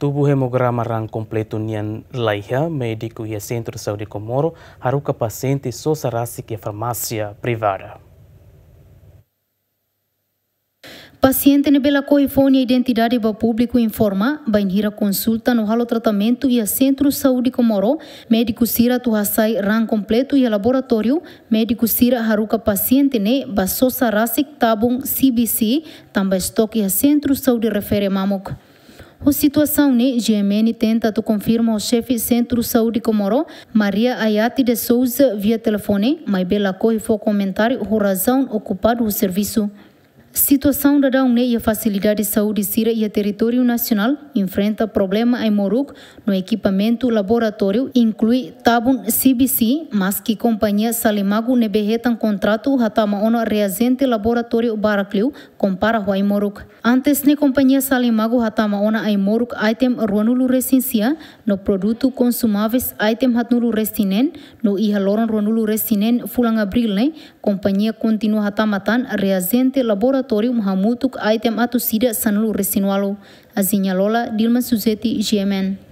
Tubuh hemograma rang completo nian laiha médico e centro de saúde haruka paciente só sarasi que farmácia privada. Paciente nebela correfone a identidade para público informa, ir consulta no halo tratamento e a Centro Saúde Comoro, médico Sira Tuhasai ran completo e laboratório, médico Sira haruka paciente ne basosa rasik tabung CBC, também estoque a Centro Saúde refere mamuk. A situação ne GMN tenta tu confirma o chefe Centro Saúde Comoro, Maria Ayati de Souza, via telefone, mas bela corre foi comentário a razão ocupado o serviço. Situação da Daune e a Facilidade de Saúde Sira e a Território Nacional enfrenta problema em Moruk no equipamento laboratório, inclui Tabun CBC, mas que companhia Salimago nebehetan contrato hatama ono reagente laboratório Baracliu compara em Moruk. Antes ne companhia Salimago hatama ona em Moruk item ruanulu resincia no produto consumáveis item hatnulu restinen no ihaloron ruanulu restinen fulang abril ne companhia continua hatamatan reagente laboratório laboratório Mahamutuk item atu sida sanulu resinualo. Azinha Lola, Dilma Suzeti, GMN.